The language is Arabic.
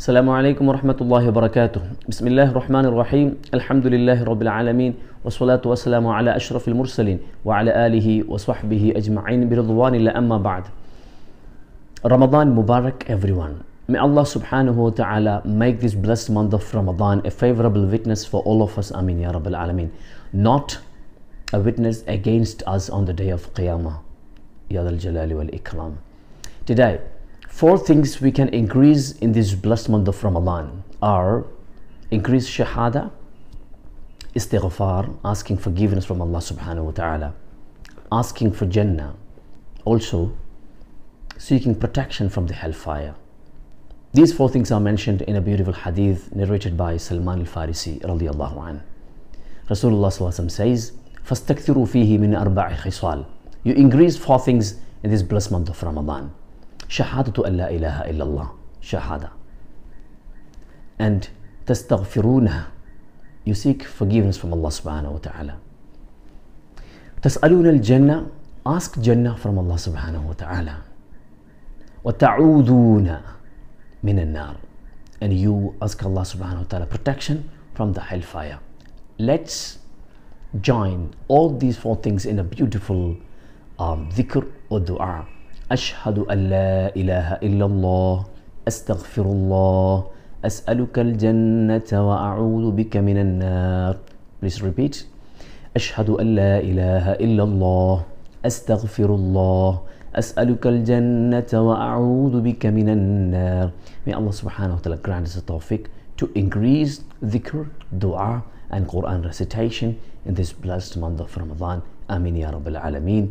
السلام عليكم ورحمة الله وبركاته بسم الله الرحمن الرحيم الحمد لله رب العالمين والصلاة والسلام على أشرف المرسلين وعلى آله وصحبه أجمعين برضوان الله أما بعد Ramadan Mubarak everyone May Allah subhanahu wa ta'ala make this blessed month of Ramadan a favorable witness for all of us Amin Ya Rabbil Alameen Not a witness against us on the day of Qiyamah Ya Dal Jalali wal Ikram Today Four things we can increase in this blessed month of Ramadan are increase shahada, istighfar, asking forgiveness from Allah subhanahu wa ta'ala, asking for Jannah, also seeking protection from the hellfire. These four things are mentioned in a beautiful hadith narrated by Salman al-Farisi radiallahu anh. Rasulullah says, فَاسْتَكْثِرُوا فِيهِ مِنْ أَرْبَعِ خِصَالٍ You increase four things in this blessed month of Ramadan. شهادة أن لا إله إلا الله شهادة and تستغفرونها you seek forgiveness from Allah subhanahu wa ta'ala تسألون الجنة ask Jannah from Allah subhanahu wa ta'ala وتعوذون من النار and you ask Allah subhanahu wa ta'ala protection from the hellfire let's join all these four things in a beautiful um, dhikr or dua أشهد أن لا إله إلا الله أستغفر الله أسألك الجنة وأعوذ بك من النار Please repeat أشهد أن لا إله إلا الله أستغفر الله أسألك الجنة وأعوذ بك من النار May Allah subhanahu wa ta'ala grant us a tawfiq to increase dhikr, dua and Quran recitation in this blessed month of Ramadan. Amin ya Rabbil Alameen.